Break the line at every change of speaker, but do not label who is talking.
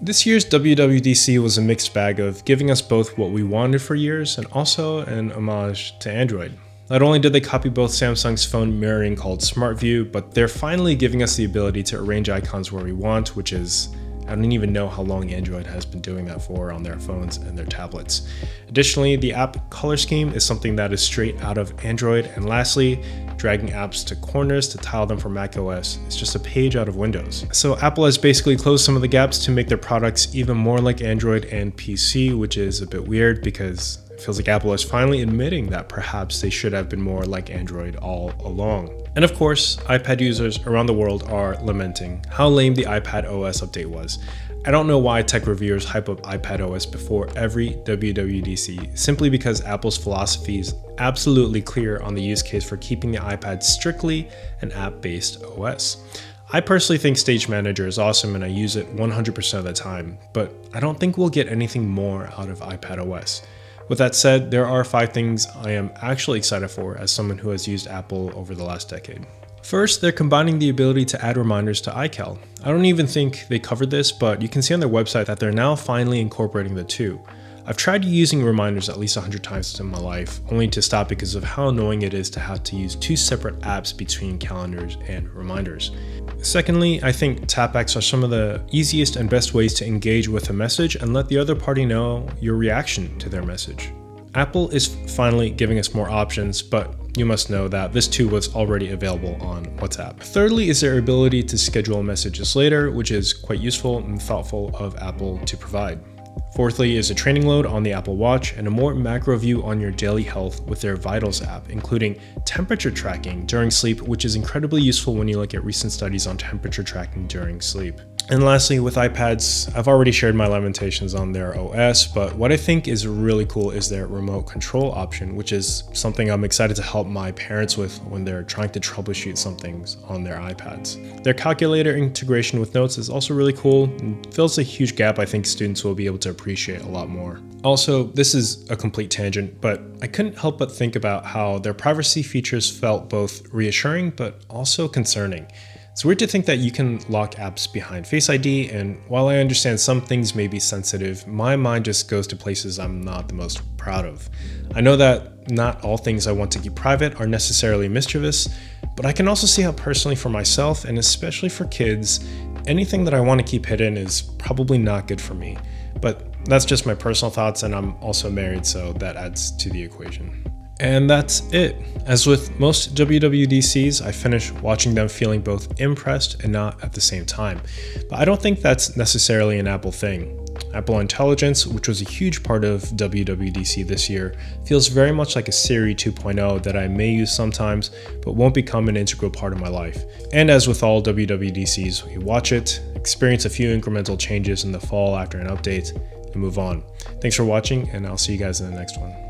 This year's WWDC was a mixed bag of giving us both what we wanted for years and also an homage to Android. Not only did they copy both Samsung's phone mirroring called Smart View, but they're finally giving us the ability to arrange icons where we want, which is I don't even know how long Android has been doing that for on their phones and their tablets. Additionally, the app color scheme is something that is straight out of Android. And lastly, dragging apps to corners to tile them for macOS is just a page out of Windows. So Apple has basically closed some of the gaps to make their products even more like Android and PC, which is a bit weird because it feels like Apple is finally admitting that perhaps they should have been more like Android all along. And of course, iPad users around the world are lamenting how lame the iPad OS update was. I don't know why tech reviewers hype up iPad OS before every WWDC, simply because Apple's philosophy is absolutely clear on the use case for keeping the iPad strictly an app-based OS. I personally think Stage Manager is awesome and I use it 100% of the time, but I don't think we'll get anything more out of iPad OS. With that said, there are five things I am actually excited for as someone who has used Apple over the last decade. First, they're combining the ability to add reminders to iCal. I don't even think they covered this, but you can see on their website that they're now finally incorporating the two. I've tried using reminders at least 100 times in my life, only to stop because of how annoying it is to have to use two separate apps between calendars and reminders. Secondly, I think tap tapbacks are some of the easiest and best ways to engage with a message and let the other party know your reaction to their message. Apple is finally giving us more options, but you must know that this too was already available on WhatsApp. Thirdly is their ability to schedule messages later, which is quite useful and thoughtful of Apple to provide. Fourthly is a training load on the Apple Watch and a more macro view on your daily health with their Vitals app, including temperature tracking during sleep, which is incredibly useful when you look at recent studies on temperature tracking during sleep. And lastly, with iPads, I've already shared my lamentations on their OS, but what I think is really cool is their remote control option, which is something I'm excited to help my parents with when they're trying to troubleshoot some things on their iPads. Their calculator integration with Notes is also really cool and fills a huge gap I think students will be able to appreciate a lot more. Also, this is a complete tangent, but I couldn't help but think about how their privacy features felt both reassuring but also concerning. It's weird to think that you can lock apps behind Face ID, and while I understand some things may be sensitive, my mind just goes to places I'm not the most proud of. I know that not all things I want to keep private are necessarily mischievous, but I can also see how personally for myself, and especially for kids, anything that I want to keep hidden is probably not good for me. But that's just my personal thoughts, and I'm also married, so that adds to the equation. And that's it. As with most WWDCs, I finish watching them feeling both impressed and not at the same time. But I don't think that's necessarily an Apple thing. Apple Intelligence, which was a huge part of WWDC this year, feels very much like a Siri 2.0 that I may use sometimes, but won't become an integral part of my life. And as with all WWDCs, we watch it, experience a few incremental changes in the fall after an update, and move on. Thanks for watching, and I'll see you guys in the next one.